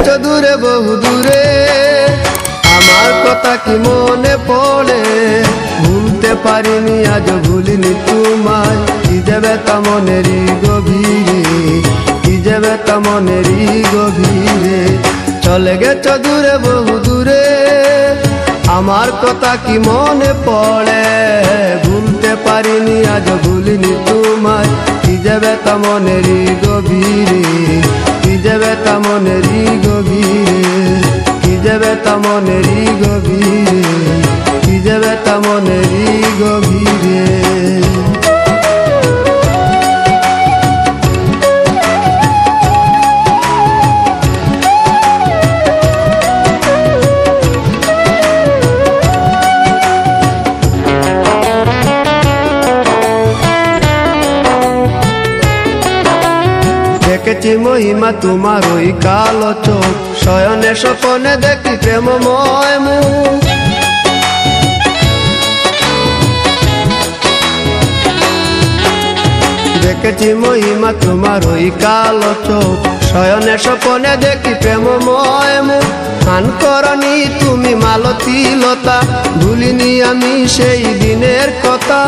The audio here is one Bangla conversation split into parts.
দূরে, বহু দূরে। আমার কথা কি মনে পড়ে? ভুলতে পারিনি, আজ ভুলিনি তোমায়। কি যাবে তা মনেরই গভীরে, কি যাবে তা মনেরই গভীরে। চলে গেছ দূরে, বহু দূরে। আমার কথা কি মনে পড়ে? ভুলতে পারিনি, আজ ভুলিনি তোমায়। কি যাবে তা মনেরই গভীরে, কি যাবে তা মনেরই গভীরে তা মনেরই গভীরে? কি যাবে তা মনেরই গভীরে? দেখেছি মহিমা তোমার ওই কালো চোখ। শয়নে স্বপনে দেখি প্রেমময় মুখ। দেখেছি মহিমা তোমার ওই কালো চোখ। শয়নে স্বপনে দেখি প্রেমময় মুখ। খান করনি তুমি মালতী লতা ভুলিনি আমি সেই দিনের কথা।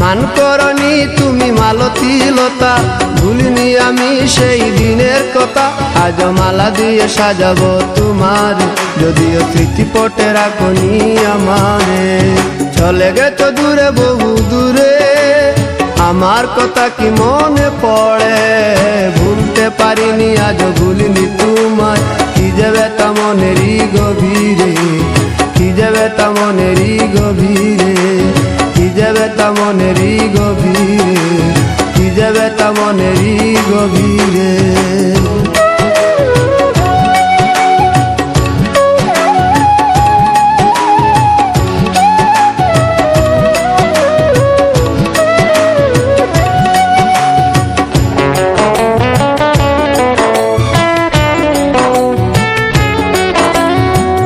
মান করনি তুমি মালতী লতা ভুলিনি আমি সেই দিনের কথা। আজ মালা দিয়ে সাজাবো তোমার, যদিও স্মৃতি পটে রাখনি আমারে। চলে গেছো দূরে, বহু দূরে, আমার কথা কি মনে পড়ে? ভুলতে পারিনি আজ ভুলিনি তোমায়। কি যাবে তা মনেরই গভীরে, কি যাবে তা মনেরই গভীরে। যাবে তা মনেরই গভীরে? কি যাবে তা মনেরই গভীরে?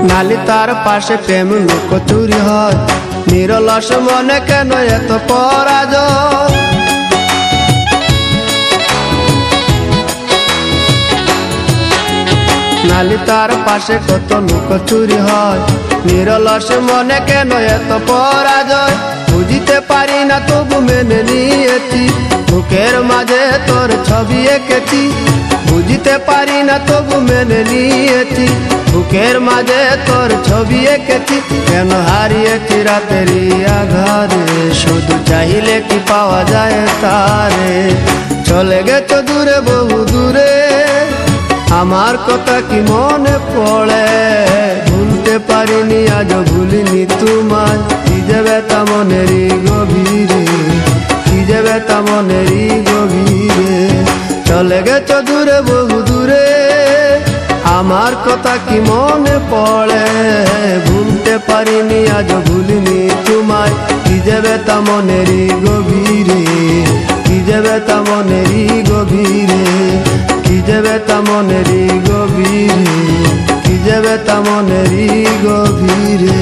নালি তার পাশে প্রেম লুকোচুরি হয়। নিরলস মনে কেন এত পরাজয়? নালি তার পাশে কত লুকোচুরি হয়? নিরলস মনে কেন এত পরাজয়? বুঝিতে পারি না তবু মেনে নিয়েছি। বুকের মাঝে তোর ছবি এঁকেছি। বুঝিতে পারি না তবু মেনে নিয়েছি। বুকের মাঝে তোর ছবি এঁকেছি, কেন হারিয়েছি রাতেরই আঘারে শুধু চাইলে কি পাওয়া যায় তারে? চলে গেছো দূরে, বহু দূরে। আমার কথা কি মনে পড়ে? ভুলতে পারিনি আজ ভুলিনি তোমায়। কি যাবে তা মনেরই গভীরে, কি যাবে তা মনেরই গভীরে। চলে গেছো দূরে, বহু আমার কথা কি মনে পড়ে? ভুলতে পারিনি, আজ ভুলিনি তোমায়। কি যাবে তা মনেরই গভীরে, কি যাবে তা মনেরই গভীরে, কি যাবে তা মনেরই গভীরে, কি যাবে তা মনেরই গভীরে।